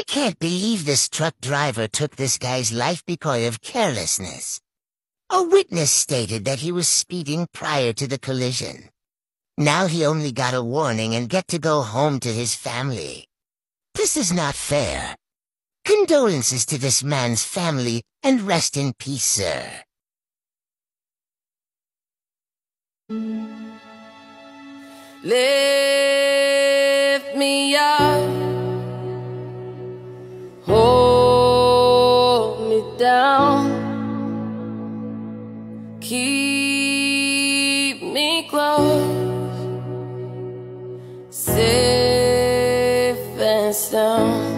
I can't believe this truck driver took this guy's life because of carelessness. A witness stated that he was speeding prior to the collision. Now he only got a warning and get to go home to his family. This is not fair. Condolences to this man's family, and rest in peace, sir. Lift me up. Hold me down. Keep me close. Safe and sound.